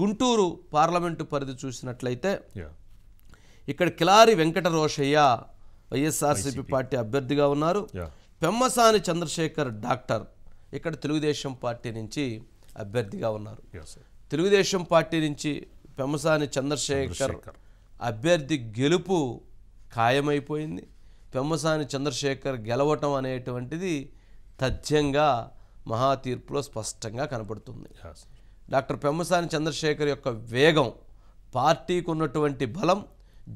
Guntur parliament పరిధి చూసినట్లయితే ఇక్కడ కిలారి వెంకట రోషయ్య వైఎస్ఆర్సీపీ పార్టీ అభ్యర్థిగా ఉన్నారు. పెమ్మసాని చంద్రశేఖర్ డాక్టర్ ఇక్కడ తెలుగుదేశం పార్టీ నుంచి అభ్యర్థిగా ఉన్నారు. తెలుగుదేశం పార్టీ నుంచి పెమ్మసాని చంద్రశేఖర్. అభ్యర్థి గెలుపు ఖాయమైపోయింది. పెమ్మసాని చంద్రశేఖర్ గెలవటం అనేటువంటిది తథ్యంగా మహా తీర్పులో స్పష్టంగా కనపడుతుంది డాక్టర్ పెమ్మసాని చంద్రశేఖర్ యొక్క వేగం పార్టీకి ఉన్నటువంటి బలం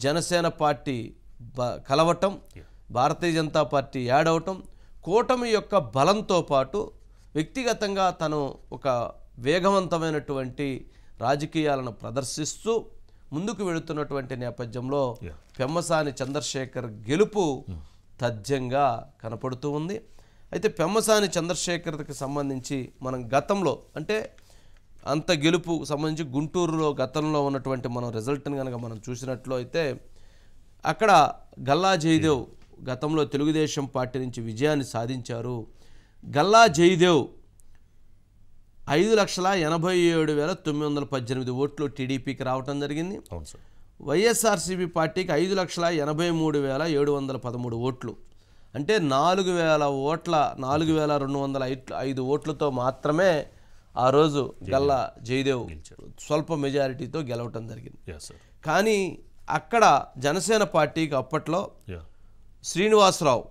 జనసేన పార్టీ బ కలవటం భారతీయ జనతా పార్టీ యాడ్ అవటం కూటమి యొక్క బలంతో పాటు వ్యక్తిగతంగా తను ఒక వేగవంతమైనటువంటి రాజకీయాలను ప్రదర్శిస్తూ ముందుకు వెళుతున్నటువంటి నేపథ్యంలో. పెమ్మసాని చంద్రశేఖర్ గెలుపు తథ్యంగా కనపడుతూ ఉంది. అయితే పెమ్మసాని చంద్రశేఖర్కి సంబంధించి మనం గతంలో అంటే అంత గెలుపు సంబంధించి గుంటూరులో గతంలో ఉన్నటువంటి మనం రిజల్ట్ని కనుక మనం చూసినట్లు అయితే అక్కడ గల్లా జయదేవ్ గతంలో తెలుగుదేశం పార్టీ నుంచి విజయాన్ని సాధించారు. గల్లా జయదేవ్ ఐదు లక్షల ఎనభై ఏడు వేల తొమ్మిది వందల పద్దెనిమిది ఓట్లు టీడీపీకి రావటం జరిగింది. వైఎస్ఆర్సీపీ పార్టీకి ఐదు లక్షల ఎనభై మూడు వేల ఏడు వందల పదమూడు ఓట్లు. అంటే నాలుగు వేల ఓట్ల నాలుగు వేల రెండు వందల ఐదు ఓట్లతో మాత్రమే ఆ రోజు గల్లా జయదేవ్ స్వల్ప మెజారిటీతో గెలవటం జరిగింది. కానీ అక్కడ జనసేన పార్టీకి అప్పట్లో శ్రీనివాసరావు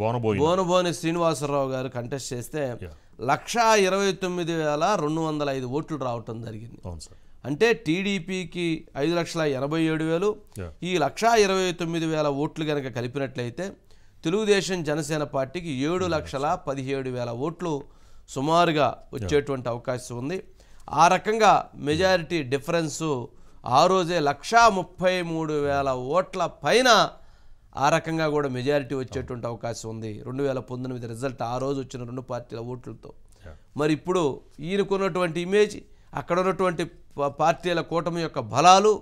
బోనబోయి బోనబోని శ్రీనివాసరావు గారు కంటెస్ట్ చేస్తే. లక్షా ఇరవై తొమ్మిది వేల రెండు వందల ఐదు ఓట్లు రావటం జరిగింది. అంటే టీడీపీకి ఐదు లక్షల ఎనభై ఏడు వేలు. ఈ లక్షా ఇరవై తొమ్మిది వేల ఓట్లు కనుక కలిపినట్లయితే తెలుగుదేశం జనసేన పార్టీకి ఏడు లక్షల పదిహేడు వేల ఓట్లు సుమారుగా వచ్చేటువంటి అవకాశం ఉంది. ఆ రకంగా మెజారిటీ డిఫరెన్సు ఆ రోజే లక్షా ముప్పై మూడు వేల ఓట్ల పైన ఆ రకంగా కూడా మెజారిటీ వచ్చేటువంటి అవకాశం ఉంది. రెండు వేల పంతొమ్మిది రిజల్ట్ ఆ రోజు వచ్చిన రెండు పార్టీల ఓట్లతో. మరి ఇప్పుడు ఈయనకున్నటువంటి ఇమేజ్ అక్కడ ఉన్నటువంటి పార్టీల కూటమి యొక్క బలాలు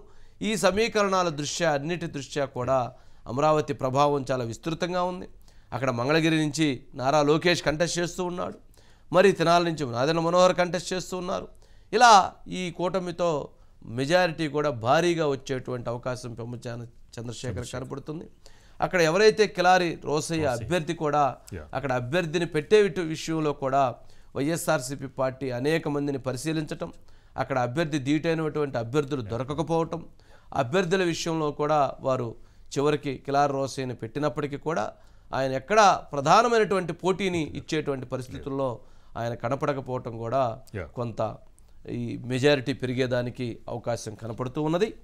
ఈ సమీకరణాల దృష్ట్యా అన్నిటి దృష్ట్యా కూడా అమరావతి ప్రభావం చాలా విస్తృతంగా ఉంది. అక్కడ మంగళగిరి నుంచి నారా లోకేష్ కంటెస్ట్ చేస్తూ ఉన్నాడు. మరి తినాల నుంచి నాదెన మనోహర్ కంటెస్ట్ చేస్తూ ఉన్నారు. ఇలా ఈ కూటమితో మెజారిటీ కూడా భారీగా వచ్చేటువంటి అవకాశం పెమ్మచాన చంద్రశేఖర్ కనపడుతుంది. అక్కడ ఎవరైతే కిలారి రోసయ్య అభ్యర్థి కూడా. అక్కడ అభ్యర్థిని పెట్టే విషయంలో కూడా వైఎస్ఆర్సీపీ పార్టీ అనేక మందిని పరిశీలించటం అక్కడ అభ్యర్థి దీటైనటువంటి అభ్యర్థులు దొరకకపోవటం అభ్యర్థుల విషయంలో కూడా వారు చివరికి కిలార్ రోసయ్యని పెట్టినప్పటికీ కూడా ఆయన ఎక్కడ ప్రధానమైనటువంటి పోటీని ఇచ్చేటువంటి పరిస్థితుల్లో ఆయన కనపడకపోవటం కూడా. కొంత ఈ మెజారిటీ పెరిగేదానికి అవకాశం కనపడుతూ ఉన్నది